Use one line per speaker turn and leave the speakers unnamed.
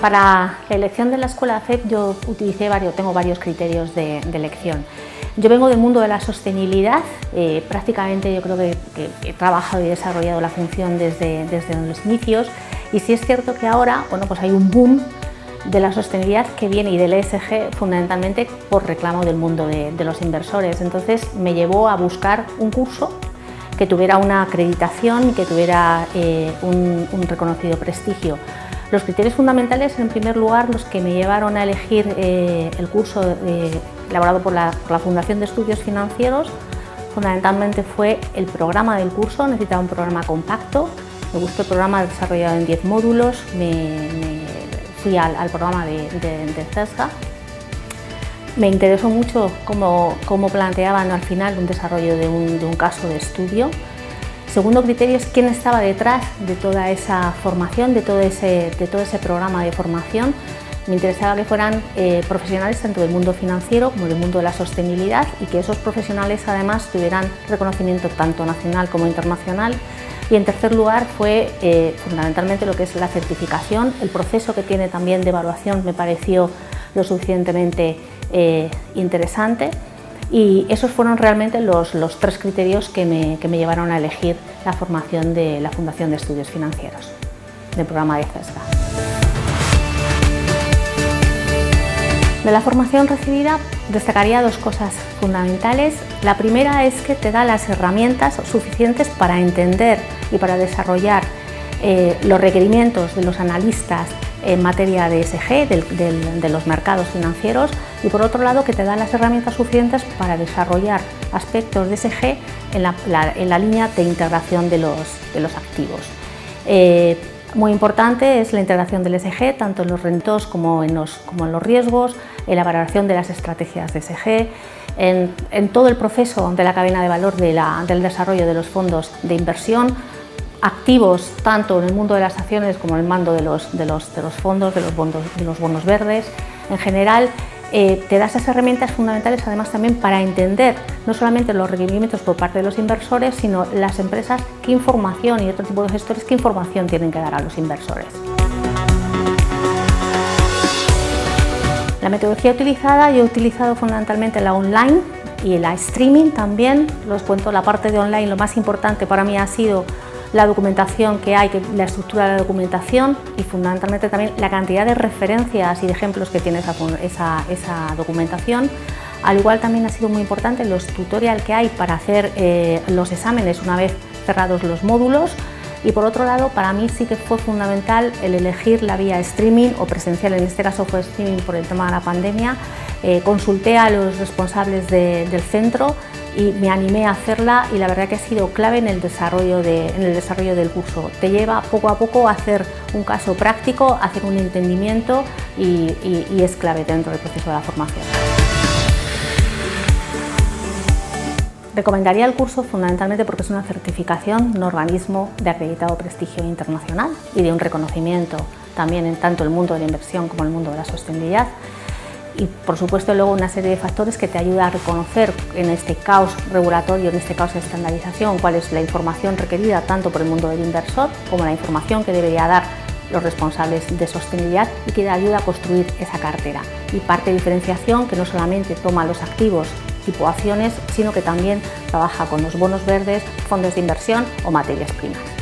Para la elección de la escuela FEP yo utilicé varios, tengo varios criterios de, elección. Yo vengo del mundo de la sostenibilidad, eh, prácticamente yo creo que, he trabajado y desarrollado la función desde, desde los inicios y sí es cierto que ahora bueno, pues hay un boom de la sostenibilidad que viene y del ESG fundamentalmente por reclamo del mundo de, los inversores. Entonces me llevó a buscar un curso que tuviera una acreditación y que tuviera eh, un, reconocido prestigio. Los criterios fundamentales, en primer lugar, los que me llevaron a elegir eh, el curso eh, elaborado por la, Fundación de Estudios Financieros, fundamentalmente fue el programa del curso, necesitaba un programa compacto, me gustó el programa desarrollado en 10 módulos, me fui al, programa de, de, CESGA. Me interesó mucho cómo, planteaban al final un desarrollo de un caso de estudio. Segundo criterio es quién estaba detrás de toda esa formación, de todo ese, de todo ese programa de formación. Me interesaba que fueran eh, profesionales tanto del mundo financiero como del mundo de la sostenibilidad y que esos profesionales además tuvieran reconocimiento tanto nacional como internacional y en tercer lugar fue eh, fundamentalmente lo que es la certificación. El proceso que tiene también de evaluación me pareció lo suficientemente eh, interesante y esos fueron realmente los, tres criterios que me, que me, llevaron a elegir la formación de la Fundación de Estudios Financieros, del programa de CESGA. De la formación recibida destacaría dos cosas fundamentales. La primera es que te da las herramientas suficientes para entender y para desarrollar eh, los requerimientos de los analistas en materia de SG, de los mercados financieros, y por otro lado que te da las herramientas suficientes para desarrollar aspectos de SG en la, línea de integración de los, activos. Eh, muy importante es la integración del SG, tanto en los rentos como en los, como en los riesgos, en la valoración de las estrategias de SG, en, todo el proceso de la cadena de valor del desarrollo de los fondos de inversión, activos tanto en el mundo de las acciones como en el mando de los, de los, de los fondos, de los, bonos, de los bonos verdes. En general, eh, te da esas herramientas fundamentales además también para entender no solamente los requerimientos por parte de los inversores, sino las empresas qué información y otro tipo de gestores qué información tienen que dar a los inversores. La metodología utilizada, yo he utilizado fundamentalmente la online y la streaming también. Los cuento la parte de online, lo más importante para mí ha sido la documentación que hay, la estructura de la documentación y fundamentalmente también la cantidad de referencias y de ejemplos que tiene esa, esa, documentación. Al igual también ha sido muy importante los tutoriales que hay para hacer eh, los exámenes una vez cerrados los módulos y por otro lado para mí sí que fue fundamental el elegir la vía streaming o presencial, en este caso fue streaming por el tema de la pandemia. Eh, consulté a los responsables del centro y me animé a hacerla y la verdad que ha sido clave en el desarrollo, en el desarrollo del curso. Te lleva poco a poco a hacer un caso práctico, a hacer un entendimiento y, es clave dentro del proceso de la formación. Recomendaría el curso fundamentalmente porque es una certificación de un organismo de acreditado prestigio internacional y de un reconocimiento también en tanto el mundo de la inversión como el mundo de la sostenibilidad y por supuesto luego una serie de factores que te ayuda a reconocer en este caos regulatorio, en este caos de estandarización, cuál es la información requerida tanto por el mundo del inversor como la información que debería dar los responsables de sostenibilidad y que te ayuda a construir esa cartera. Y parte de diferenciación que no solamente toma los activos tipo acciones, sino que también trabaja con los bonos verdes, fondos de inversión o materias primas.